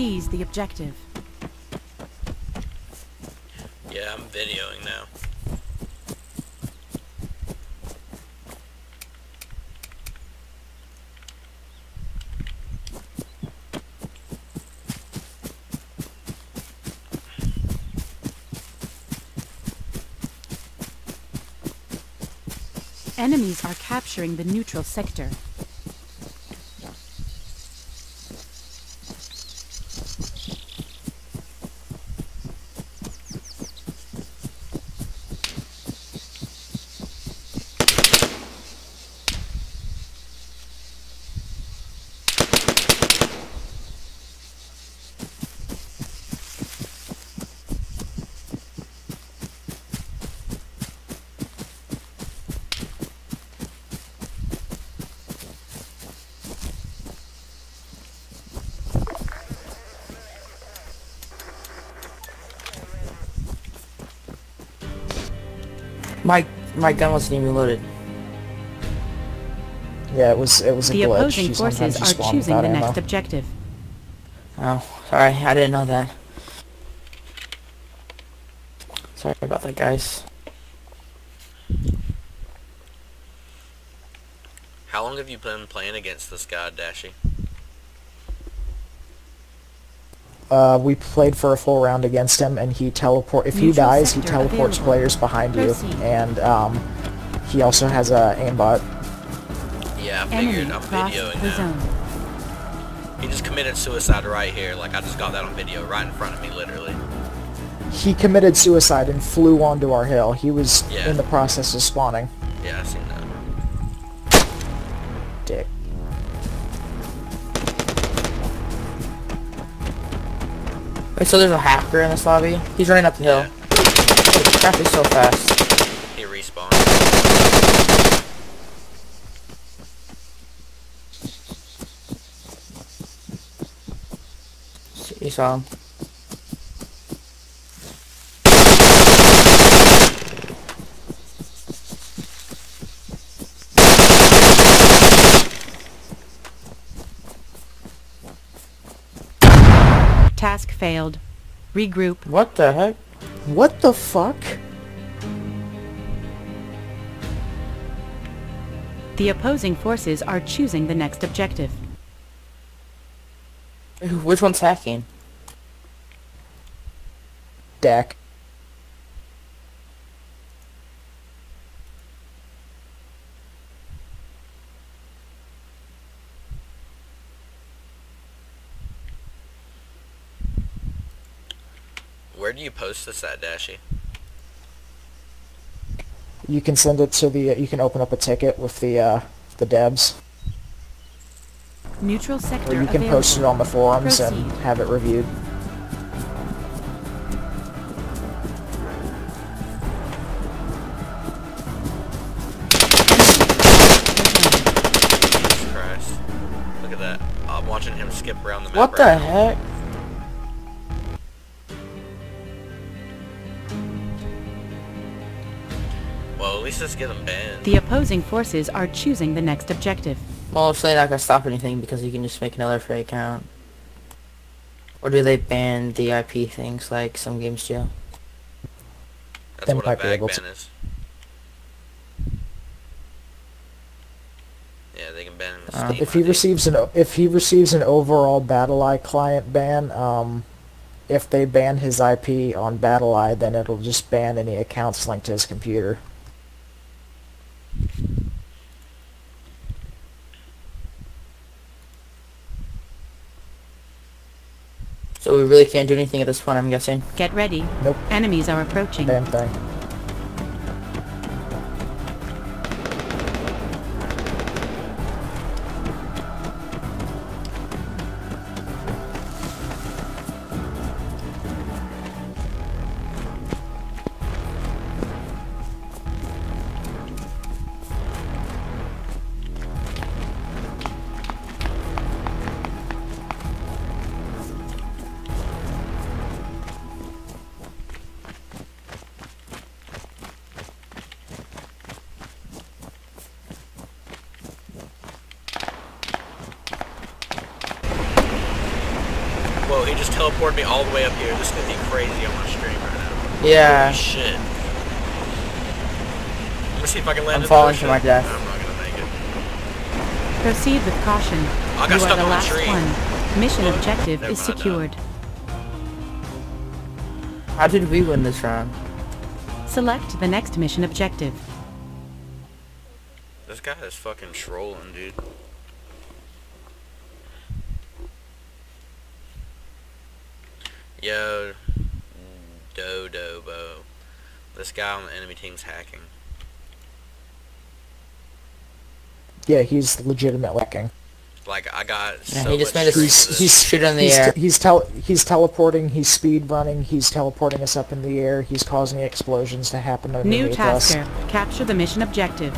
Seize the objective. Yeah, I'm videoing now. Enemies are capturing the neutral sector. My my gun wasn't even loaded. Yeah, it was it was a The glitch. opposing You- forces are choosing the ammo. next objective. Oh, sorry, I didn't know that. Sorry about that, guys. How long have you been playing against this guy, Dashy? Uh, we played for a full round against him, and he teleport. If he dies, he teleports available. players behind Proceed. you, and um, he also has a aimbot. Yeah, I figured I'm videoing the now. He just committed suicide right here. Like, I just got that on video right in front of me, literally. He committed suicide and flew onto our hill. He was Yeah. in the process of spawning. Yeah, I seen that. Wait, so there's a hacker in this lobby? He's running up the hill. Yeah. Oh, crap, he's so fast. He respawned. You saw him. Failed. Regroup. What the heck? What the fuck? The opposing forces are choosing the next objective. Which one's hacking? Dak. Where do you post this at, Dashy? You can send it to the. You can open up a ticket with the uh, the devs, Neutral sector or you can available. post it on the forums and have it reviewed. Jesus Christ. Look at that. I'm watching him skip around the map What the right now. heck? Least let's get him banned. The opposing forces are choosing the next objective. Well, it's really not gonna stop anything because you can just make another free account. Or do they ban the IP things like some games do? That's Then what a might be bag able ban to. is. Yeah, they can ban him. Uh, If he receives an o- if he receives an overall BattlEye client ban, um, if they ban his IP on BattlEye, then it'll just ban any accounts linked to his computer. Really can't do anything at this point, I'm guessing. Get ready. Nope. Enemies are approaching. Damn thing. Teleported me all the way up here. This is gonna be crazy on my stream right now. Yeah. Holy shit. Let me see if I can land I'm in falling ocean. to my death. I'm not gonna make it. Proceed with caution. I got you stuck are the on a last tree. one. Mission Well, objective never is mind, I secured. How did we win this round? Select the next mission objective. This guy is fucking trolling, dude. Yo, Dodobo. This guy on the enemy team's hacking. Yeah, he's legitimate hacking. Like I got Yeah, so he just made us He's- for this. he's- shoot in the he's, air. he's tel he's teleporting, he's speed running, he's teleporting us up in the air, he's causing explosions to happen New underneath us. tasker. Capture the mission objective.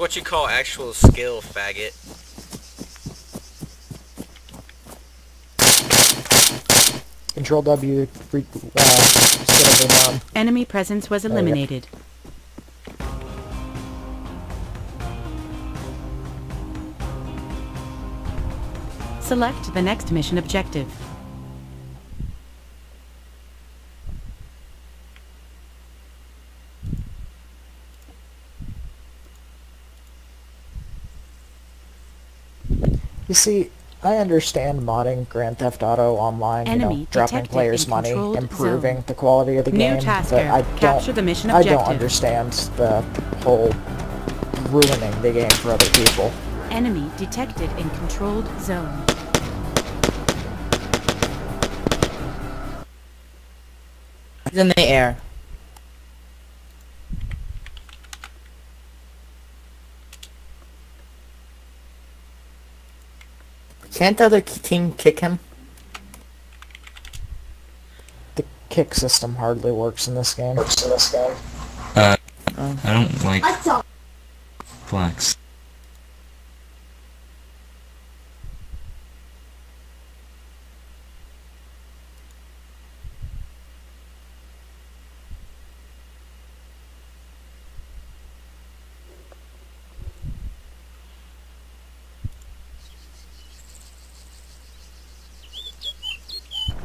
What you call actual skill, faggot. Control W, re, uh, set everyone down. Enemy presence was yeah. eliminated. Select the next mission objective. You see, I understand modding Grand Theft Auto Online, you know, dropping players money, improving zone. the quality of the New game, tasker. but I Capture don't, the mission I don't understand the whole ruining the game for other people. Enemy detected in controlled zone. He's in the air. Can't the other team kick him? The kick system hardly works in this game. Uh, I don't like flex.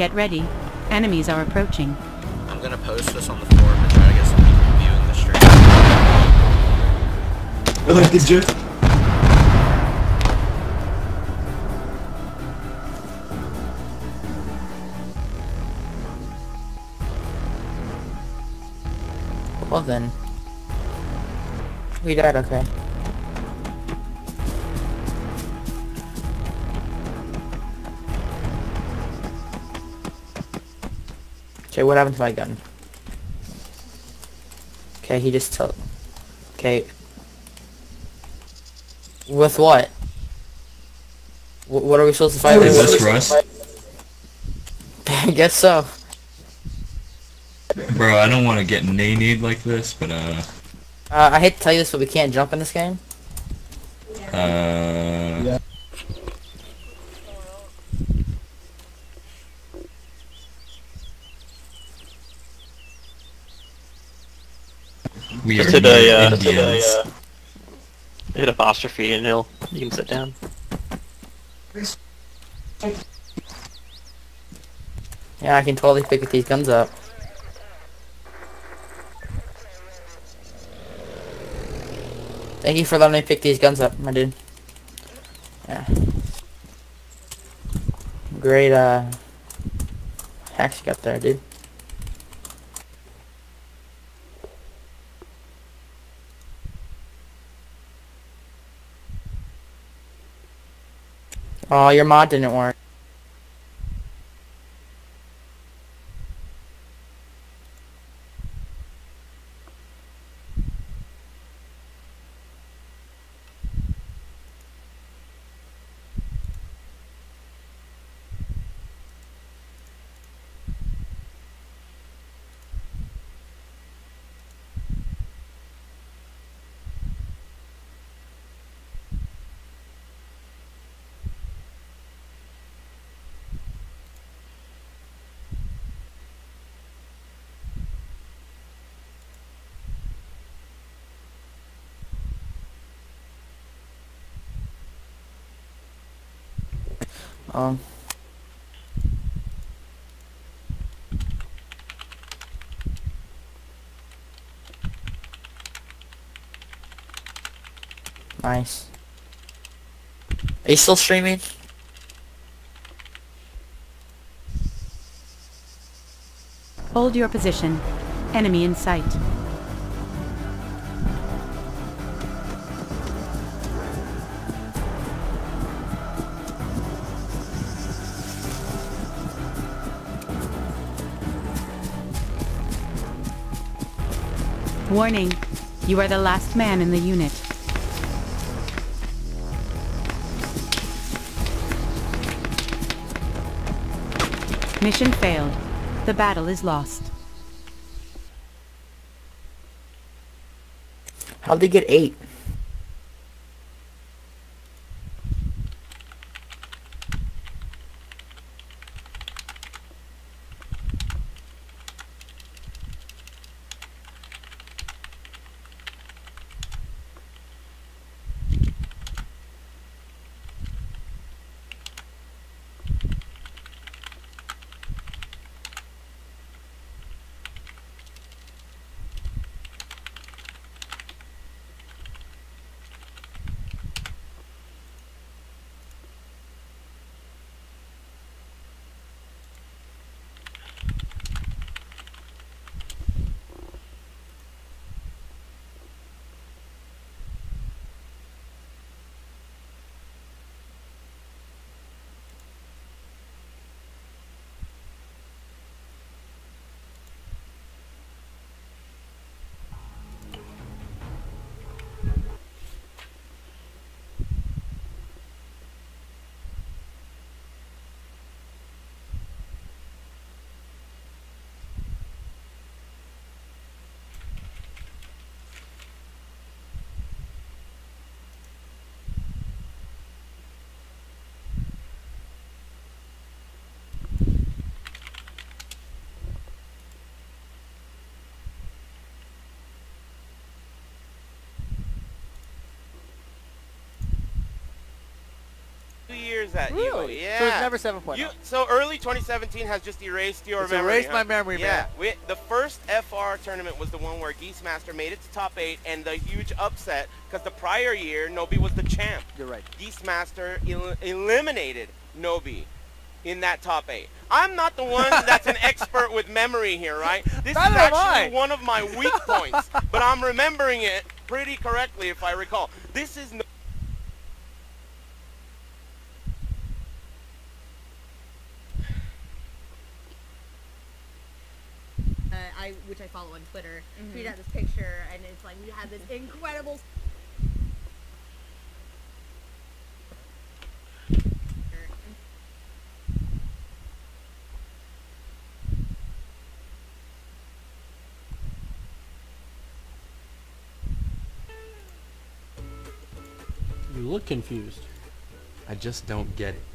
Get ready. Enemies are approaching. I'm gonna post this on the forum and try to get some people viewing the stream. I like the gif. Well then. We died, okay. Okay, what happened to my gun? Okay, he just took... Okay. With what? Wh- what are we supposed to fight Is with? this Russ? I guess so. Bro, I don't want to get nay like this, but uh, Uh, I hate to tell you this, but we can't jump in this game. uh, we are Just hit a, uh, not hit a, uh, hit apostrophe and he'll, you can sit down. Yeah, I can totally pick these guns up. Thank you for letting me pick these guns up, my dude. Yeah. Great, uh, hacks you got there, dude. Oh, your mod didn't work. Um. Nice. Are you still streaming? Hold your position. Enemy in sight. Warning. You are the last man in the unit. Mission failed. The battle is lost. How'd they get eight? Years at Really? you. Yeah. So it's never oh? 7.0. You, so early 2017 has just erased your It's memory. erased huh? my memory, yeah. man. We, the first FR tournament was the one where Geese Master made it to top eight, and the huge upset because the prior year Nobi was the champ. You're right. Geese Master el- eliminated Nobi in that top eight. I'm not the one that's an expert with memory here, right? This Neither is actually one of my weak points, but I'm remembering it pretty correctly if I recall. This is no- I which I follow on Twitter, mm-hmm. tweeted out this picture, and it's like we had this incredible. You look confused. I just don't get it.